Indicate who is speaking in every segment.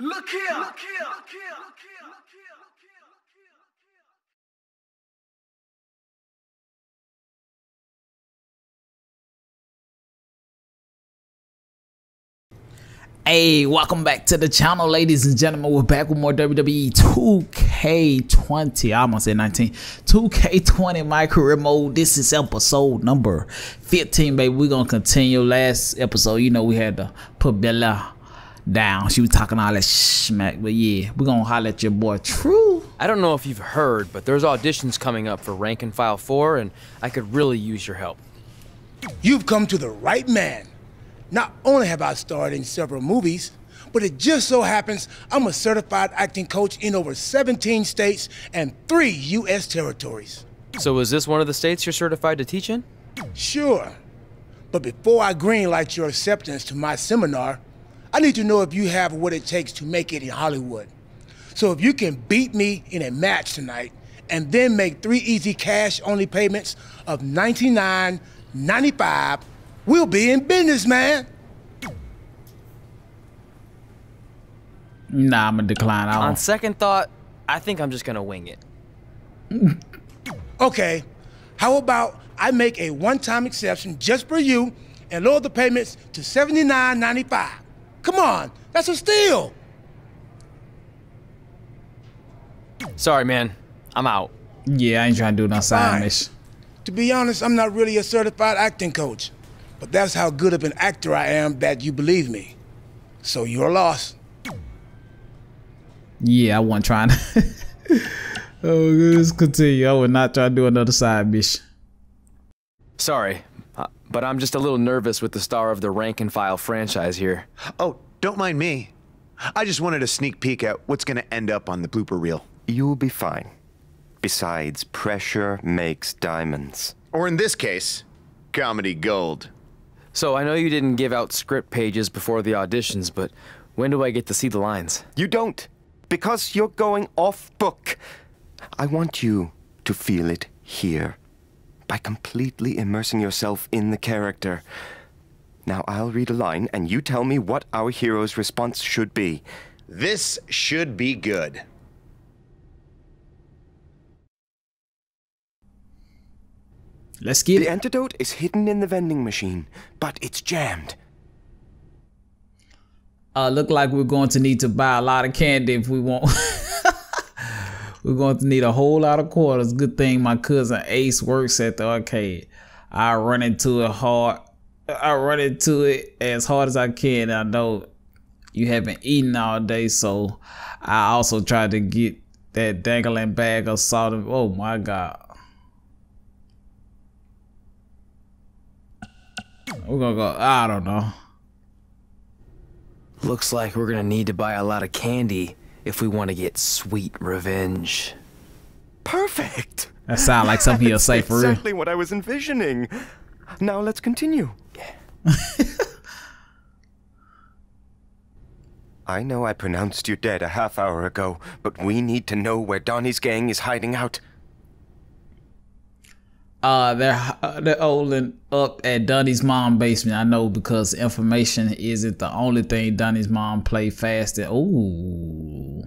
Speaker 1: Look here. Look here. Look here. Look here. Look here. Look here!
Speaker 2: Hey, welcome back to the channel, ladies and gentlemen. We're back with more WWE 2K20. I almost said 19. 2K20 My Career Mode. This is episode number 15, baby. We're going to continue. Last episode, you know, we had to put Bella down. She was talking all that smack. But yeah, we're going to holler at your boy True.
Speaker 3: I don't know if you've heard, but there's auditions coming up for Rank and File 4, and I could really use your help.
Speaker 4: You've come to the right man. Not only have I starred in several movies, but it just so happens I'm a certified acting coach in over 17 states and three U.S. territories.
Speaker 3: So is this one of the states you're certified to teach in?
Speaker 4: Sure. But before I greenlight your acceptance to my seminar, I need to know if you have what it takes to make it in Hollywood. So if you can beat me in a match tonight and then make three easy cash only payments of $99.95, we'll be in business, man.
Speaker 2: Nah, I'm going to decline. I
Speaker 3: On second thought, I think I'm just gonna wing it.
Speaker 4: Okay, how about I make a one-time exception just for you and lower the payments to $79.95? Come on, that's a steal.
Speaker 3: Sorry, man. I'm out.
Speaker 2: Yeah, I ain't trying to do no side
Speaker 4: Fine. To be honest, I'm not really a certified acting coach, but that's how good of an actor I am that you believe me. So you're lost.
Speaker 2: Yeah, I wasn't trying to. oh, let's continue. I would not try to do another side bitch.
Speaker 3: Sorry, but I'm just a little nervous with the star of the Rank and File franchise here.
Speaker 5: Oh, don't mind me. I just wanted a sneak peek at what's going to end up on the blooper reel.
Speaker 6: You'll be fine. Besides, pressure makes diamonds.
Speaker 5: Or in this case, comedy gold.
Speaker 3: So I know you didn't give out script pages before the auditions, but when do I get to see the lines?
Speaker 6: You don't, because you're going off book. I want you to feel it here by completely immersing yourself in the character. Now I'll read a line and you tell me what our hero's response should be.
Speaker 5: This should be good.
Speaker 2: Let's get
Speaker 6: The
Speaker 2: it.
Speaker 6: antidote is hidden in the vending machine, but it's jammed.
Speaker 2: Uh, look like we're going to need to buy a lot of candy if we want. we're going to need a whole lot of quarters. Good thing my cousin Ace works at the arcade. I run into it hard. I run into it as hard as I can. I know you haven't eaten all day, so I also tried to get that dangling bag of salt. Oh my god. We're gonna go. I don't know.
Speaker 3: Looks like we're gonna need to buy a lot of candy if we want to get sweet revenge.
Speaker 6: Perfect!
Speaker 2: That sounds like something
Speaker 6: you'll
Speaker 2: say for real.
Speaker 6: exactly what I was envisioning. Now let's continue. I know I pronounced you dead a half hour ago, but we need to know where Donnie's gang is hiding out.
Speaker 2: Uh, they're uh, they're holding up at Donnie's mom basement. I know because information isn't the only thing Donnie's mom played fast. And ooh,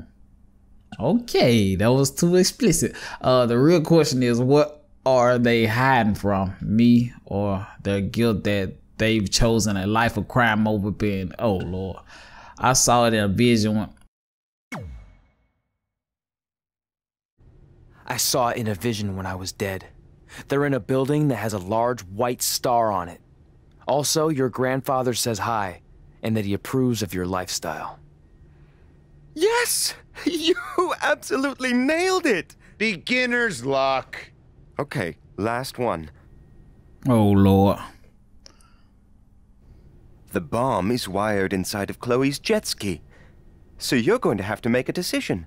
Speaker 2: okay, that was too explicit. Uh, the real question is, what are they hiding from? Me or their guilt that they've chosen a life of crime over being? Oh Lord, I saw it in a vision.
Speaker 3: I saw it in a vision when I was dead. They're in a building that has a large white star on it. Also, your grandfather says hi, and that he approves of your lifestyle.
Speaker 6: Yes! You absolutely nailed it!
Speaker 5: Beginner's luck.
Speaker 6: Okay, last one.
Speaker 2: oh Lord,
Speaker 6: The bomb is wired inside of Chloe's jet ski. So you're going to have to make a decision.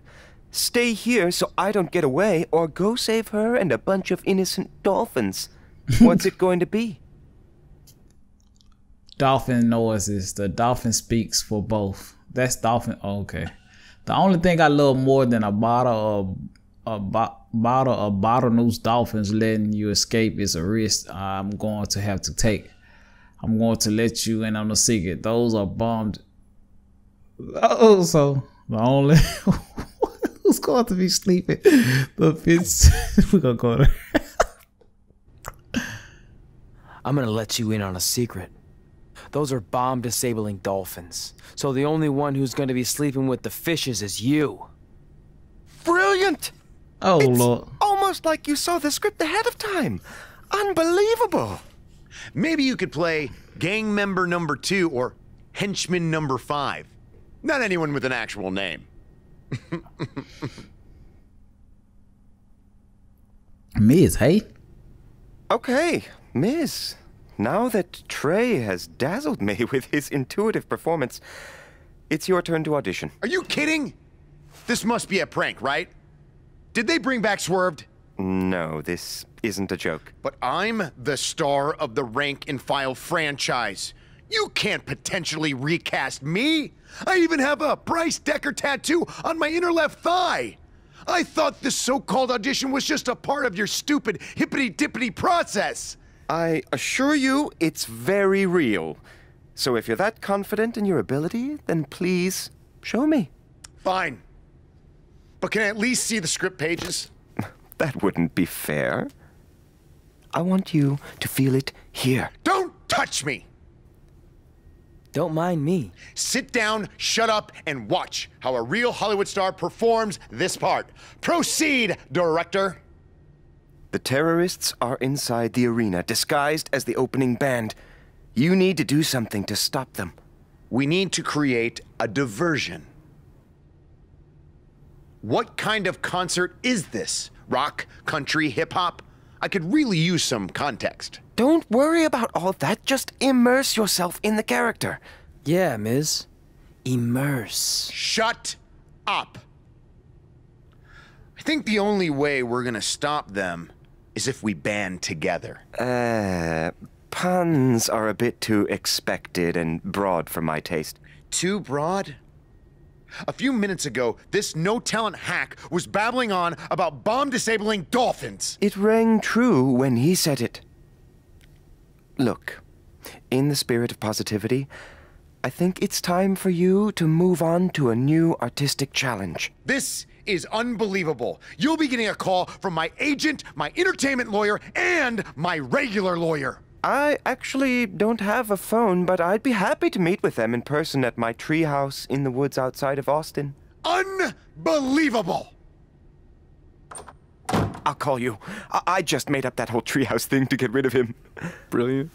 Speaker 6: Stay here so I don't get away, or go save her and a bunch of innocent dolphins. What's it going to be?
Speaker 2: dolphin noises. The dolphin speaks for both. That's dolphin. oh, okay. The only thing I love more than a bottle of a bo- bottle of bottlenose dolphins letting you escape is a risk I'm going to have to take. I'm going to let you in on the secret. Those are bombed. Oh, so the only who's going to be sleeping? The Fitz. We're gonna go there.
Speaker 3: I'm gonna let you in on a secret. Those are bomb disabling dolphins. So the only one who's gonna be sleeping with the fishes is you.
Speaker 6: Brilliant!
Speaker 2: Oh
Speaker 6: It's
Speaker 2: lord.
Speaker 6: almost like you saw the script ahead of time. Unbelievable.
Speaker 5: Maybe you could play gang member number two or henchman number five. Not anyone with an actual name.
Speaker 2: Miz, hey?
Speaker 6: Okay, Miss. Now that Tre has dazzled me with his intuitive performance, it's your turn to audition.
Speaker 5: Are you kidding? This must be a prank, right? Did they bring back Swerved?
Speaker 6: No, this isn't a joke.
Speaker 5: But I'm the star of the rank and file franchise. You can't potentially recast me. I even have a Bryce Decker tattoo on my inner left thigh. I thought this so called audition was just a part of your stupid hippity dippity process.
Speaker 6: I assure you it's very real. So if you're that confident in your ability, then please show me.
Speaker 5: Fine. But can I at least see the script pages?
Speaker 6: That wouldn't be fair. I want you to feel it here.
Speaker 5: Don't touch me!
Speaker 3: Don't mind me.
Speaker 5: Sit down, shut up, and watch how a real Hollywood star performs this part. Proceed, director.
Speaker 6: The terrorists are inside the arena, disguised as the opening band. You need to do something to stop them.
Speaker 5: We need to create a diversion. What kind of concert is this? Rock, country, hip hop? I could really use some context.
Speaker 6: Don't worry about all that, just immerse yourself in the character.
Speaker 3: Yeah, Miz. Immerse.
Speaker 5: Shut up. I think the only way we're gonna stop them is if we band together.
Speaker 6: Uh, puns are a bit too expected and broad for my taste.
Speaker 5: Too broad? A few minutes ago, this no talent hack was babbling on about bomb disabling dolphins.
Speaker 6: It rang true when he said it. Look, in the spirit of positivity, I think it's time for you to move on to a new artistic challenge.
Speaker 5: This is unbelievable. You'll be getting a call from my agent, my entertainment lawyer, and my regular lawyer.
Speaker 6: I actually don't have a phone, but I'd be happy to meet with them in person at my treehouse in the woods outside of Austin.
Speaker 5: Unbelievable!
Speaker 6: I'll call you. I, I just made up that whole treehouse thing to get rid of him. Brilliant.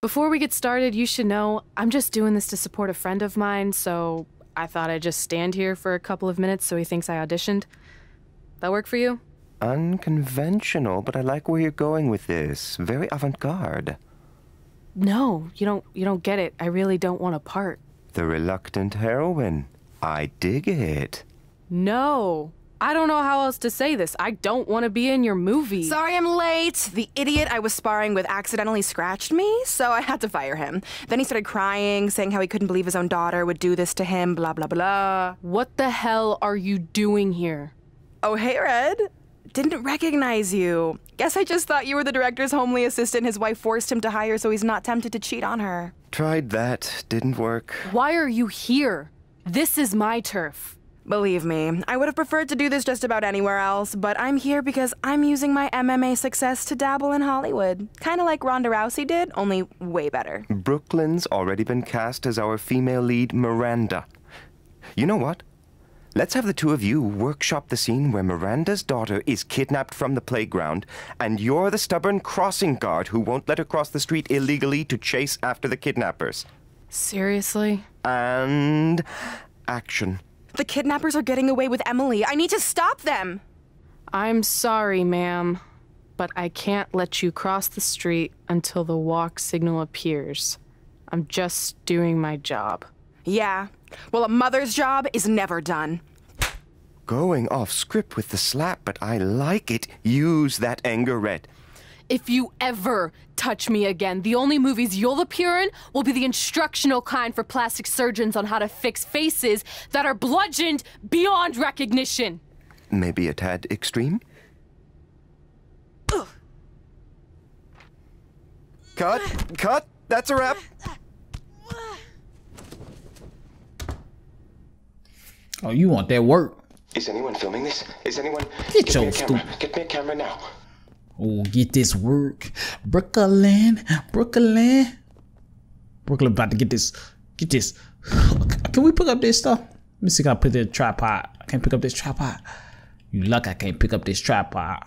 Speaker 7: Before we get started, you should know I'm just doing this to support a friend of mine, so I thought I'd just stand here for a couple of minutes so he thinks I auditioned. That work for you?
Speaker 6: Unconventional, but I like where you're going with this. Very avant-garde.
Speaker 7: No, you don't you don't get it. I really don't want a part.
Speaker 6: The reluctant heroine. I dig it.
Speaker 7: No. I don't know how else to say this. I don't want to be in your movie.
Speaker 8: Sorry I'm late. The idiot I was sparring with accidentally scratched me, so I had to fire him. Then he started crying, saying how he couldn't believe his own daughter would do this to him, blah, blah, blah.
Speaker 7: What the hell are you doing here?
Speaker 8: Oh, hey, Red. Didn't recognize you. Guess I just thought you were the director's homely assistant his wife forced him to hire so he's not tempted to cheat on her.
Speaker 6: Tried that. Didn't work.
Speaker 7: Why are you here? This is my turf.
Speaker 8: Believe me, I would have preferred to do this just about anywhere else, but I'm here because I'm using my MMA success to dabble in Hollywood. Kinda like Ronda Rousey did, only way better.
Speaker 6: Brooklyn's already been cast as our female lead, Miranda. You know what? Let's have the two of you workshop the scene where Miranda's daughter is kidnapped from the playground, and you're the stubborn crossing guard who won't let her cross the street illegally to chase after the kidnappers.
Speaker 7: Seriously?
Speaker 6: And action.
Speaker 8: The kidnappers are getting away with Emily. I need to stop them!
Speaker 7: I'm sorry, ma'am, but I can't let you cross the street until the walk signal appears. I'm just doing my job.
Speaker 8: Yeah. Well, a mother's job is never done.
Speaker 6: Going off script with the slap, but I like it. Use that anger red.
Speaker 7: If you ever touch me again, the only movies you'll appear in will be the instructional kind for plastic surgeons on how to fix faces that are bludgeoned beyond recognition.
Speaker 6: Maybe a tad extreme? Cut! Cut! That's a wrap!
Speaker 2: Oh, you want that work?
Speaker 6: Is anyone filming this? Is anyone?
Speaker 2: Get
Speaker 6: Get
Speaker 2: your
Speaker 6: me a camera.
Speaker 2: stupid-
Speaker 6: Get me a camera now.
Speaker 2: Oh, get this work. Brooklyn, Brooklyn. Brooklyn about to get this, get this. Can we pick up this stuff? Let me see if I put this tripod. I can't pick up this tripod. You luck I can't pick up this tripod.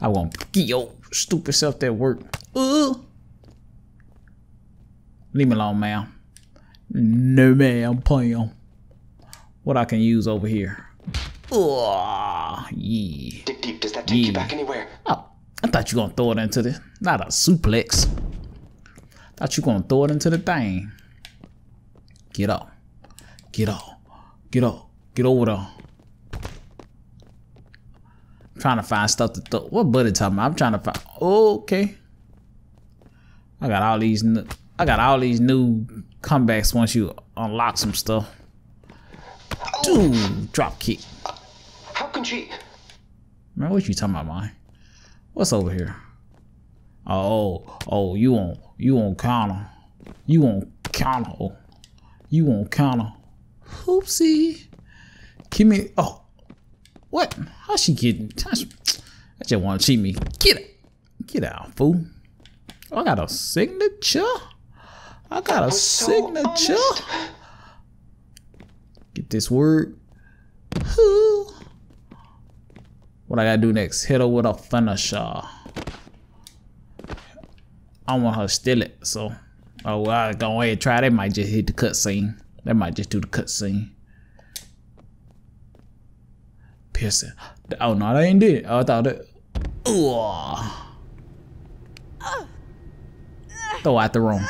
Speaker 2: I won't get your stupid self that work. Uh. Leave me alone, ma'am. No, ma'am, playing. What I can use over here. Oh, yeah.
Speaker 6: Dig deep. Does that take you
Speaker 2: Yeah.
Speaker 6: back anywhere?
Speaker 2: Oh, I thought you were gonna throw it into the not a suplex. Thought you were gonna throw it into the thing. Get up. Get up. Get up. Get over there. trying to find stuff to throw. What buddy talking about? I'm trying to find. okay. I got all these. I got all these new comebacks once you unlock some stuff. Dude, drop kick.
Speaker 6: How can she?
Speaker 2: Man, what you talking about, man? What's over here? Oh, oh, you on you on counter. You on counter. You on counter. Oopsie. Give me oh what? How she getting how she- I just wanna cheat me. Get it. Get out, fool. I got a signature. I got a
Speaker 6: so
Speaker 2: signature.
Speaker 6: honest.
Speaker 2: Get this word. What I gotta do next? Hit her with a finisher. I want her to steal it, so oh well, I go ahead and try. They might just hit the cutscene. They might just do the cutscene. Piercing. Oh no, they ain't did it. Oh, I thought that. Ooh. Throw out the room.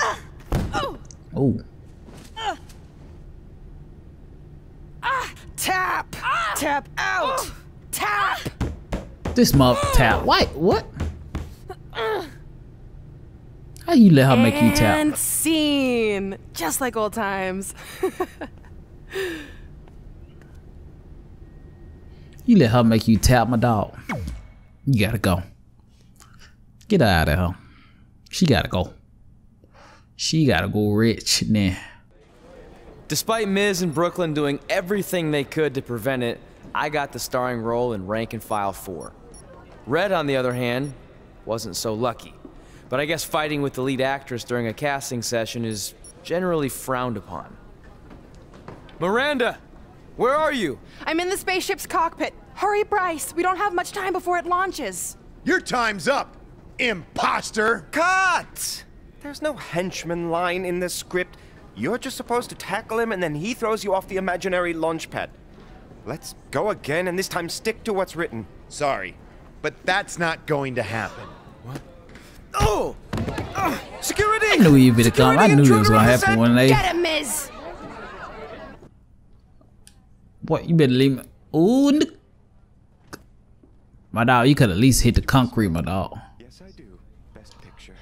Speaker 2: Ooh.
Speaker 8: Tap! Tap out! Tap!
Speaker 2: This mother tap. Wait, what? How you let her make you tap?
Speaker 8: And scene! Just like old times.
Speaker 2: You let her make you tap my dog. You gotta go. Get out of here. She gotta go. She gotta go rich now.
Speaker 3: Despite Miz and Brooklyn doing everything they could to prevent it, I got the starring role in Rank and File 4. Red, on the other hand, wasn't so lucky. But I guess fighting with the lead actress during a casting session is generally frowned upon. Miranda! Where are you?
Speaker 8: I'm in the spaceship's cockpit. Hurry, Bryce. We don't have much time before it launches.
Speaker 5: Your time's up, imposter!
Speaker 6: Cut! There's no henchman line in this script. You're just supposed to tackle him and then he throws you off the imaginary launch pad. Let's go again and this time stick to what's written.
Speaker 5: Sorry, but that's not going to happen. What?
Speaker 6: Oh! Ugh, security!
Speaker 2: I knew you would come. I
Speaker 6: Security
Speaker 2: knew it was gonna happen
Speaker 6: set.
Speaker 2: when they.
Speaker 8: Get him, Miz!
Speaker 2: What you better leave me? Ooh, n- my dog. You could at least hit the concrete, my dog.
Speaker 6: Yes, I do. Best picture.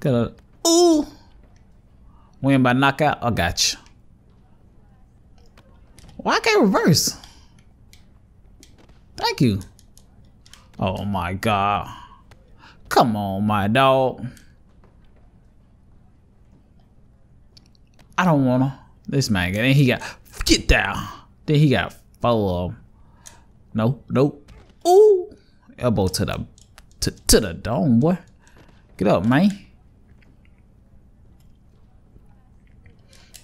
Speaker 2: Could have. Ooh. Win by knockout. I got you. Why can't reverse? Thank you. Oh my god. Come on, my dog. I don't wanna. This man, then he got get down. Then he got of 'em. No, nope. Ooh, elbow to the to, to the dome, boy. Get up, man.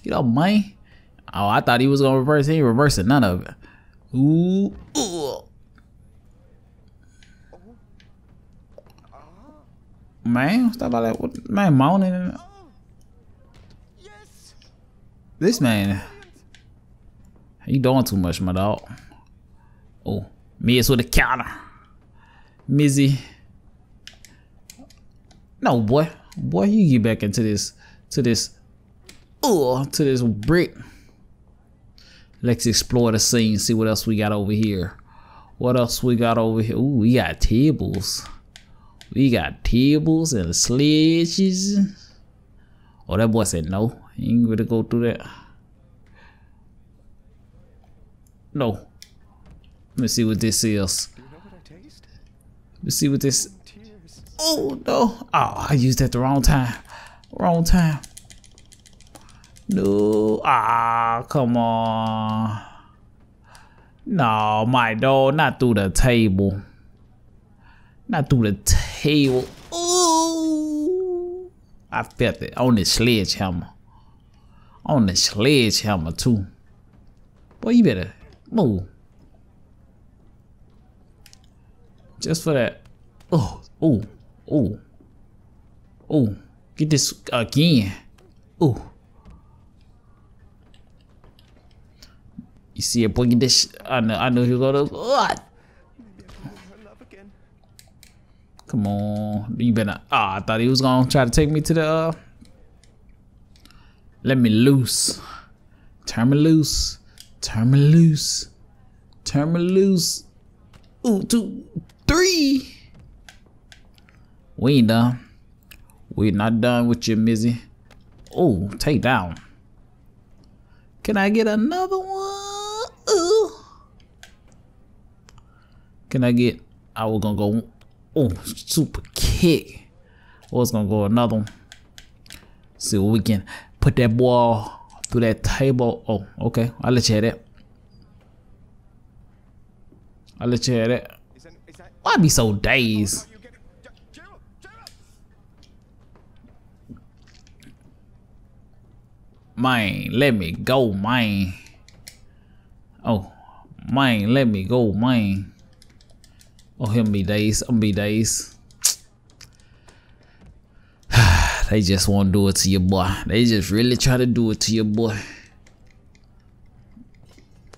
Speaker 2: Get up, man. Oh, I thought he was gonna reverse. He ain't reversing none of it. Ooh. Man, stop all that. What, man, moaning. This man, he doing too much, my dog. Oh, Miz with a counter. Mizzy. No, boy. Boy, you get back into this, to this, oh, to this brick. Let's explore the scene, see what else we got over here. What else we got over here? Ooh, we got tables. We got tables and sledges. Oh, that boy said no. Ain't gonna go through that. No. Let me see what this is. Let me see what this. Oh no! Oh, I used that the wrong time. Wrong time. No. Ah, come on. No, my dog, not through the table. Not through the table. Ooh. I felt it on the sledgehammer. On the sledgehammer, too. Boy, you better move. Just for that. Oh, oh, oh. Oh, get this again. Oh. You see a get this. I know, I know he's gonna. What? Come on. You better. Ah, I thought he was gonna try to take me to the. Uh, let me loose. Turn me loose. Turn me loose. Turn me loose. Ooh, two, three. We ain't done. We're not done with you, Mizzy. Oh, take down. Can I get another one? Ooh. Can I get? I was gonna go. Oh, super kick. I was gonna go another one. See what we can put that ball through that table. Oh, okay. I'll let you have that. I'll let you have that. Why be so dazed? Man, let me go, man. Oh, man, let me go, man. Oh, him be days. I'm be days. they just want to do it to your boy. They just really try to do it to your boy.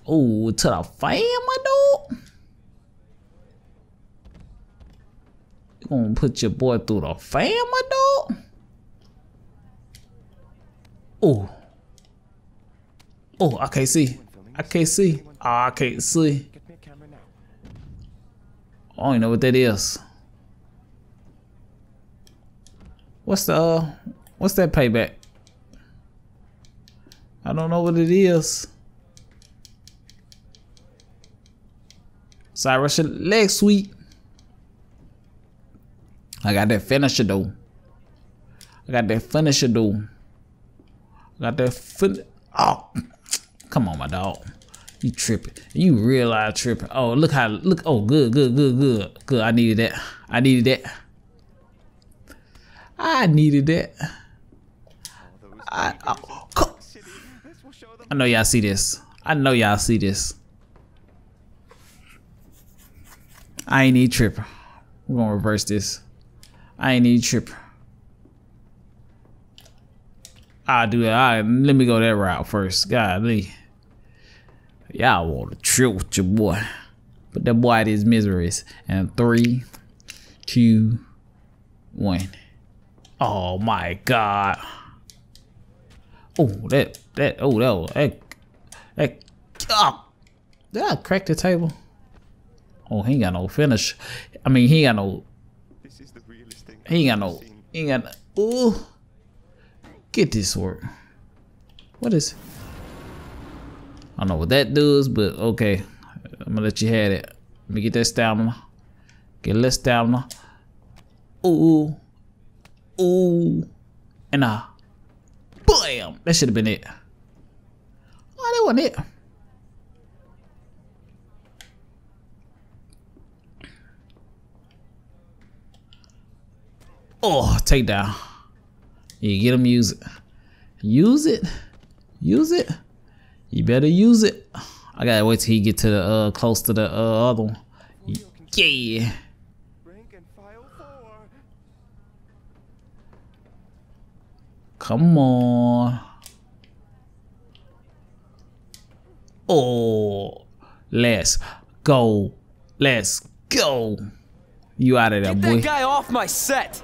Speaker 2: Oh, to the fam, my dog. You gonna put your boy through the fam, my dog? Oh. Oh, I can't see. I can't see. Oh, I can't see. I don't know what that is. What's the uh, what's that payback? I don't know what it is. Cyrus leg sweep. I got that finisher though. I got that finisher though. I got that fin oh come on my dog. You tripping. You realize tripping. Oh, look how look. Oh, good, good, good, good, good. I needed that. I needed that. I needed that. I, oh, I know y'all see this. I know y'all see this. I ain't need tripper. We're gonna reverse this. I ain't need tripper. I'll do that. All right, let me go that route first. Golly. Y'all want to trip with your boy. But that boy is miseries. And three, two, one. Oh my god. Oh, that, that, oh, that, that, that, oh, did I crack the table? Oh, he ain't got no finish. I mean, he ain't got no, This is the realest thing he ain't got no, he ain't got, ooh. Get this work. What is, I don't know what that does, but okay. I'm gonna let you have it. Let me get that stamina. Get little stamina. Ooh. Ooh. And uh Bam! That should have been it. Oh, that wasn't it. Oh, take down. You get him, use it. Use it. Use it. You better use it. I gotta wait till he get to the uh close to the uh, other one. Yeah. Come on. Oh, let's go. Let's go. You out of there,
Speaker 3: Get
Speaker 2: boy.
Speaker 3: that guy off my set!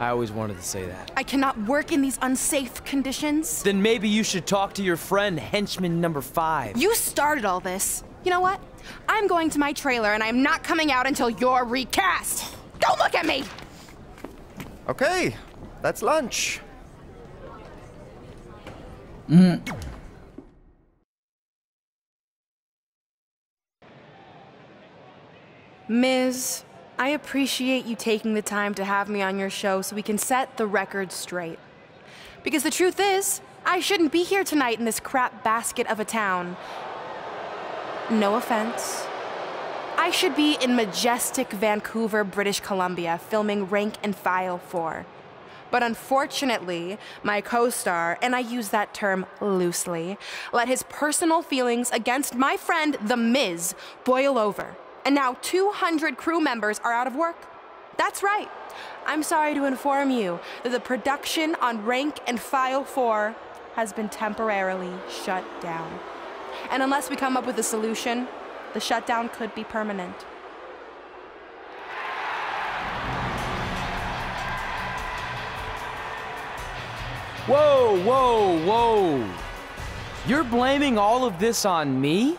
Speaker 3: I always wanted to say that.
Speaker 8: I cannot work in these unsafe conditions.
Speaker 3: Then maybe you should talk to your friend, henchman number five.
Speaker 8: You started all this. You know what? I'm going to my trailer and I'm not coming out until you're recast. Don't look at me!
Speaker 6: Okay, that's lunch.
Speaker 8: Ms., I appreciate you taking the time to have me on your show so we can set the record straight. Because the truth is, I shouldn't be here tonight in this crap basket of a town. No offense. I should be in majestic Vancouver, British Columbia, filming Rank and File 4. But unfortunately, my co star, and I use that term loosely, let his personal feelings against my friend, The Miz, boil over. And now 200 crew members are out of work. That's right. I'm sorry to inform you that the production on Rank and File 4 has been temporarily shut down. And unless we come up with a solution, the shutdown could be permanent.
Speaker 3: Whoa, whoa, whoa. You're blaming all of this on me?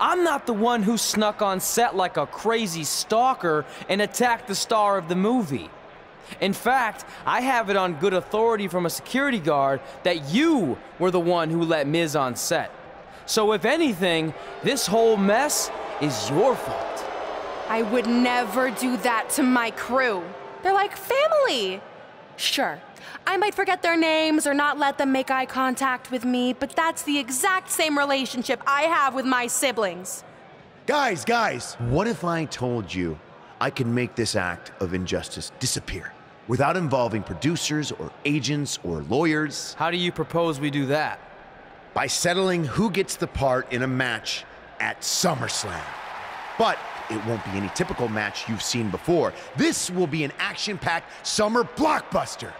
Speaker 3: I'm not the one who snuck on set like a crazy stalker and attacked the star of the movie. In fact, I have it on good authority from a security guard that you were the one who let Miz on set. So if anything, this whole mess is your fault.
Speaker 8: I would never do that to my crew. They're like family. Sure, I might forget their names or not let them make eye contact with me, but that's the exact same relationship I have with my siblings.
Speaker 5: Guys, guys, what if I told you I can make this act of injustice disappear without involving producers or agents or lawyers?
Speaker 3: How do you propose we do that?
Speaker 5: By settling who gets the part in a match at SummerSlam. But it won't be any typical match you've seen before. This will be an action packed summer blockbuster.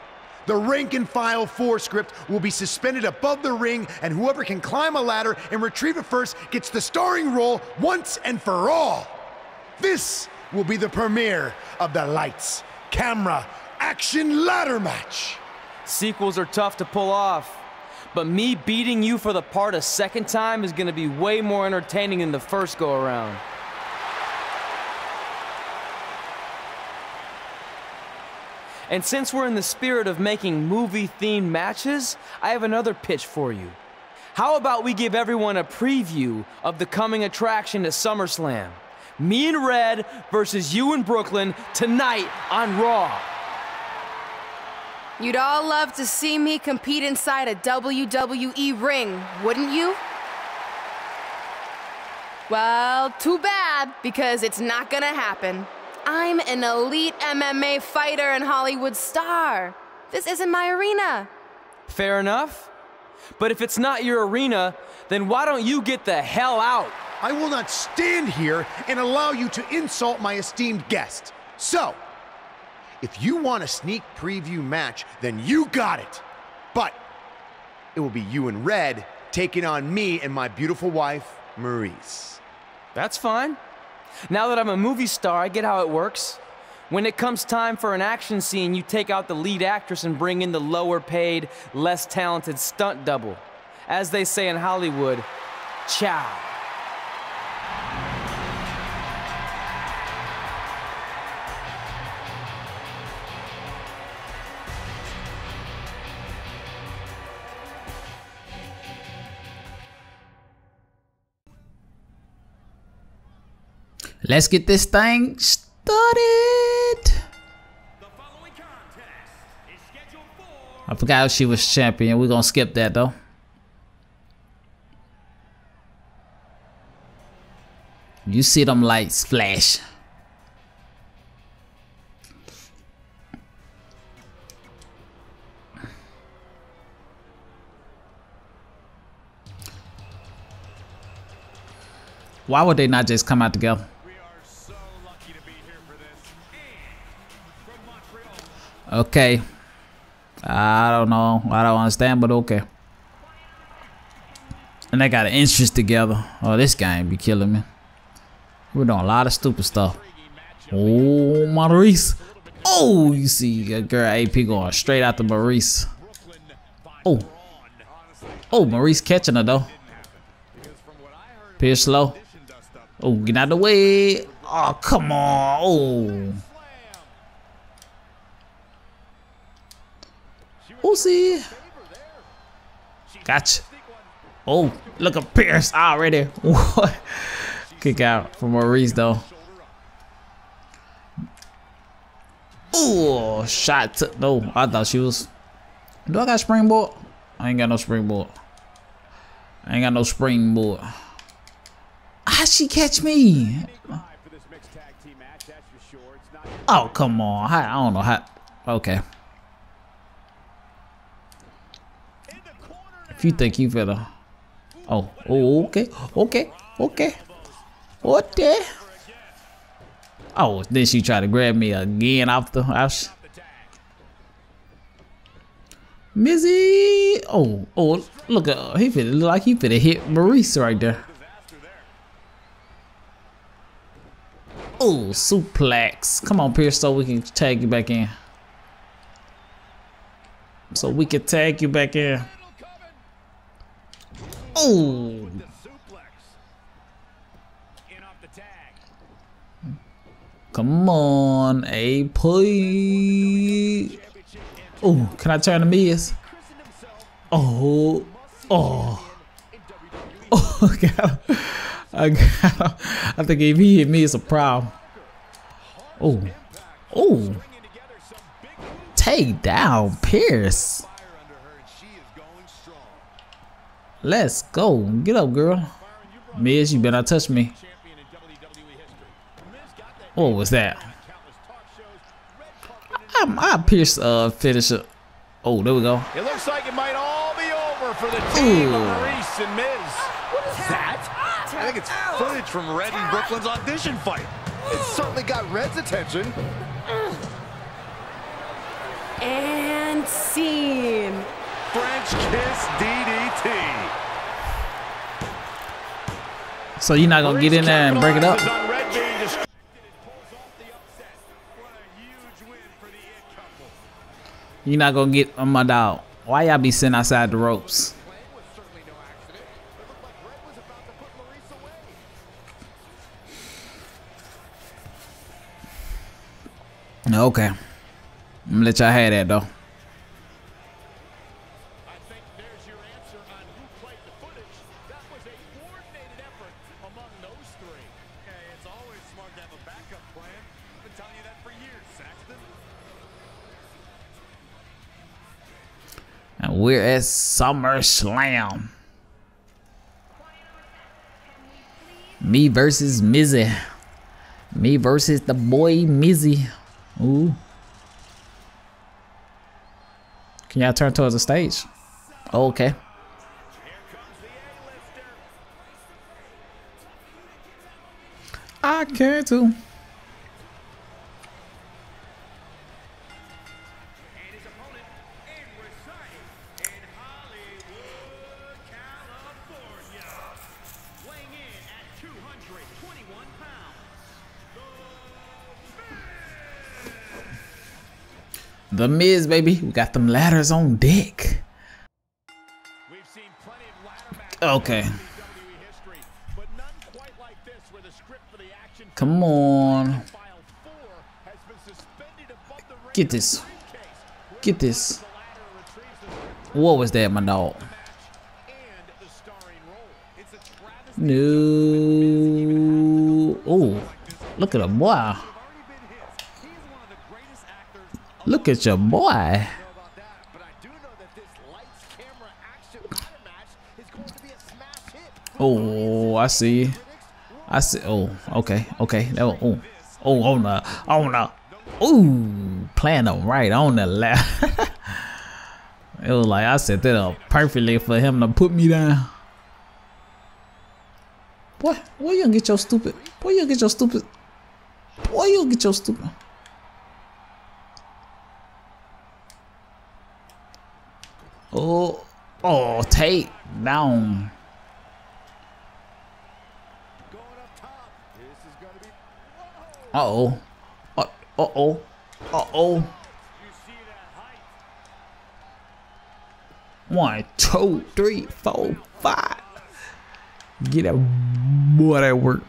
Speaker 5: The rank and file 4 script will be suspended above the ring, and whoever can climb a ladder and retrieve it first gets the starring role once and for all. This will be the premiere of the lights, camera, action ladder match.
Speaker 3: Sequels are tough to pull off. But me beating you for the part a second time is gonna be way more entertaining than the first go around. And since we're in the spirit of making movie themed matches, I have another pitch for you. How about we give everyone a preview of the coming attraction to SummerSlam? Me and Red versus you in Brooklyn tonight on Raw.
Speaker 8: You'd all love to see me compete inside a WWE ring, wouldn't you? Well, too bad, because it's not gonna happen. I'm an elite MMA fighter and Hollywood star. This isn't my arena.
Speaker 3: Fair enough. But if it's not your arena, then why don't you get the hell out?
Speaker 5: I will not stand here and allow you to insult my esteemed guest. So, if you want a sneak preview match, then you got it. But it will be you and Red taking on me and my beautiful wife, Maryse.
Speaker 3: That's fine. Now that I'm a movie star, I get how it works. When it comes time for an action scene, you take out the lead actress and bring in the lower paid, less talented stunt double. As they say in Hollywood, ciao.
Speaker 2: Let's get this thing started. I forgot she was champion. We're gonna skip that though. You see them lights flash. Why would they not just come out together? Okay. I don't know. I don't understand, but okay. And they got an interest together. Oh, this game be killing me. We're doing a lot of stupid stuff. Oh, Maryse. Oh, you see a girl AP going straight after Maryse. Oh. Oh, Maryse catching her though. Pierce slow. Oh, get out of the way. Oh, come on. Oh. Uzi. Gotcha. Oh, look at Pierce ah, already. What? Kick out for Maryse though. Oh, shot. To, no, I thought she was. Do I got springboard?
Speaker 9: I ain't got no springboard. I ain't got no springboard. How she catch me? Oh, come on. I, I don't know how. Okay. If you think you better. Oh, oh, okay, okay, okay. What the? Oh, then she tried to grab me again the house. Mizzy. Oh, oh, look at he fit look like he fit hit Maryse right there. Oh, suplex. Come on, Pierce, so we can tag you back in. So we can tag you back in. Oh. Come on, a please. Oh, can I turn the Miz? Oh, oh. Oh, I got him. I got him. I think if he hit me, it's a problem. Oh, oh. Take down Pierce. Let's go. Get up, girl. Miz, you better not touch me. What was that? I, I Pierce uh finisher. Oh, there we go.
Speaker 5: It looks like it might all be over for the team
Speaker 9: Ooh.
Speaker 5: of Maryse and Miz. What is that? I think it's footage from Red and Brooklyn's audition fight. It certainly got Red's attention.
Speaker 8: And scene.
Speaker 5: French kiss DDT.
Speaker 9: So you're not gonna get in there and break it up?
Speaker 5: Capitalizes on Red being dis-
Speaker 9: You're not gonna get on my dog. Why y'all be sitting outside the ropes? Okay. I'm gonna let y'all have that though. SummerSlam. Me versus Mizzy. Me versus the boy Mizzy. Ooh. Can y'all turn towards the stage? Okay. I can too. The Miz, baby. We got them ladders on deck. Okay. Come on. Get this. Get this. What was that, my dog? No. Oh, look at him, boy. Look at your boy. Oh, I see. I see. Oh, okay, okay. That was, oh, oh, on the, on the, ooh, playing them right on the left. it was like I set that up perfectly for him to put me down. Boy, where you gonna get your stupid? Boy, you gonna get your stupid? Boy, you gonna get your stupid? Oh, oh, take down. Uh oh. Uh oh. Uh oh. One, two, three, four, five. Get that boy that work.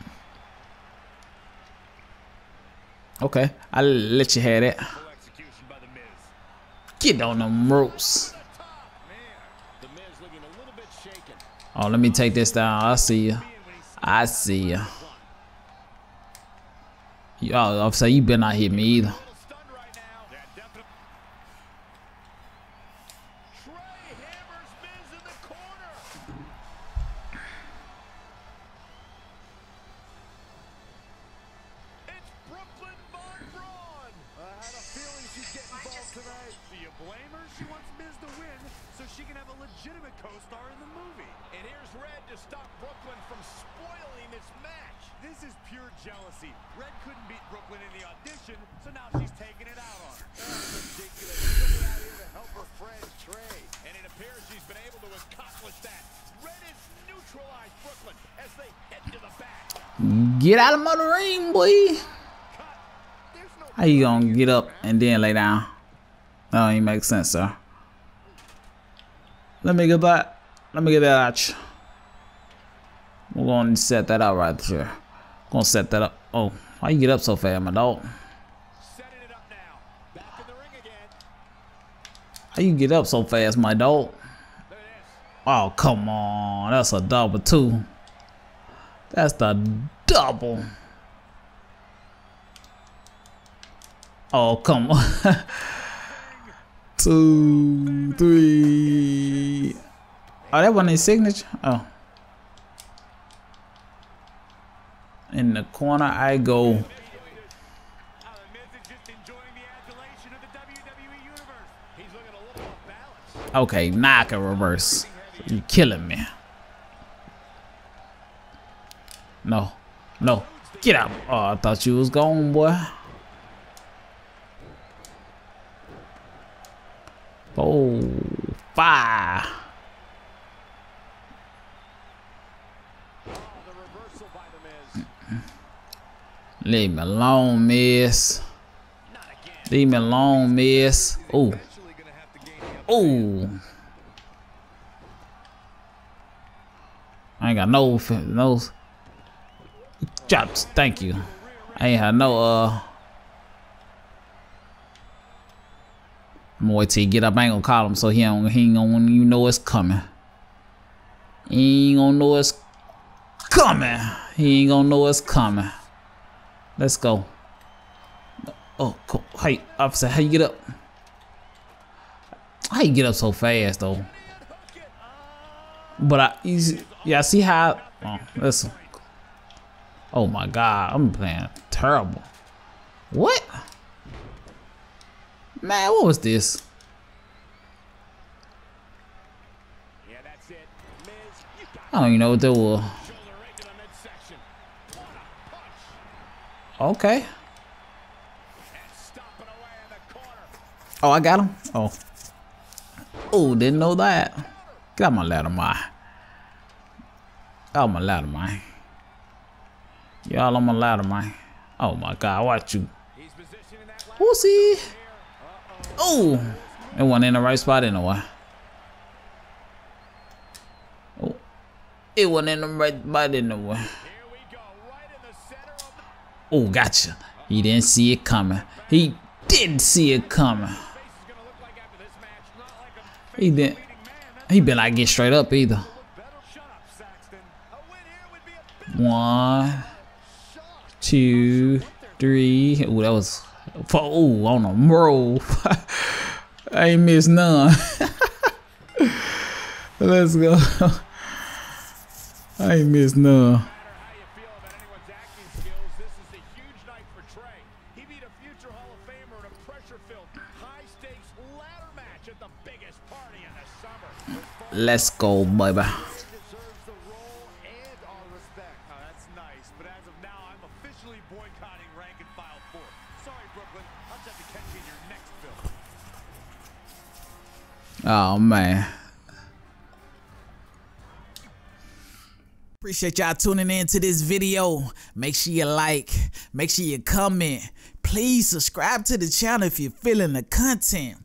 Speaker 9: Okay, I'll let you have that. Get on them ropes. Oh, let me take this down. I see you. I see you. Yo, I'm saying you better not hit me either. Stop Brooklyn from spoiling this match. This is pure jealousy. Red couldn't beat Brooklyn in the audition, so now she's taking it out on her. That's ridiculous. She's only out here to help her friend Tre. And it appears she's been able to accomplish that. Red has neutralized Brooklyn as they head to the back.
Speaker 2: Get out of my ring, boy. How you gonna get up and then lay down? Oh, that don't even make sense, sir. Let me get that. Let me get that out. We're gonna set that up right there. Gonna set that up. Oh, why you get up so fast, my dog?
Speaker 9: Setting it up now. Back in the ring again.
Speaker 2: How you get up so fast, my dog? Oh, come on. That's a double, too. That's the double. Oh, come on. Two, three. Oh, that one is signature? Oh. In the corner I go. Okay, now I can reverse. You killing me. No. No. Get out. Oh, I thought you was gone, boy. Oh, Four, five.
Speaker 9: The reversal by the Miz.
Speaker 2: Leave me alone, Miz. Leave me alone, Miz. Ooh. Ooh. I ain't got no, no. Chops, thank you. I ain't had no, uh. I'm gonna wait till he get up. I ain't gonna call him so he, don't, he ain't gonna you know it's coming. He ain't gonna know it's coming. He ain't gonna know it's coming. Let's go. Oh, cool. Hey, officer, how you get up? How you get up so fast, though? But I, yeah, see how? Oh, listen. Oh my God, I'm playing terrible. What? Man, what was this? I don't even know what that was.
Speaker 9: shoulder right to the midsection. What a punch.
Speaker 2: Okay. Oh, I got him. Oh. Oh, didn't know that. Get out my ladder, man. Out my ladder, man. Y'all on my ladder, man. Oh my God, watch you. Pussy. Oh, it wasn't in the right spot anyway. Oh, it wasn't in the right spot anyway.
Speaker 9: Here we go, right in the center of the
Speaker 2: Oh, gotcha. He didn't see it coming. He didn't see it coming. He didn't. He better not get straight up either. One, two, three. Ooh, that was. Ooh, on a roll. I ain't missed none. Let's go. I ain't missed none.
Speaker 9: Your next film.
Speaker 2: Oh man.
Speaker 10: Appreciate y'all tuning in to this video. Make sure you like, make sure you comment. Please subscribe to the channel if you're feeling the content.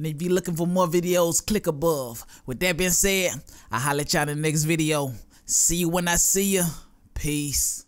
Speaker 10: And if you're looking for more videos, click above. With that being said, I'll holler at y'all in the next video. See you when I see you. Peace.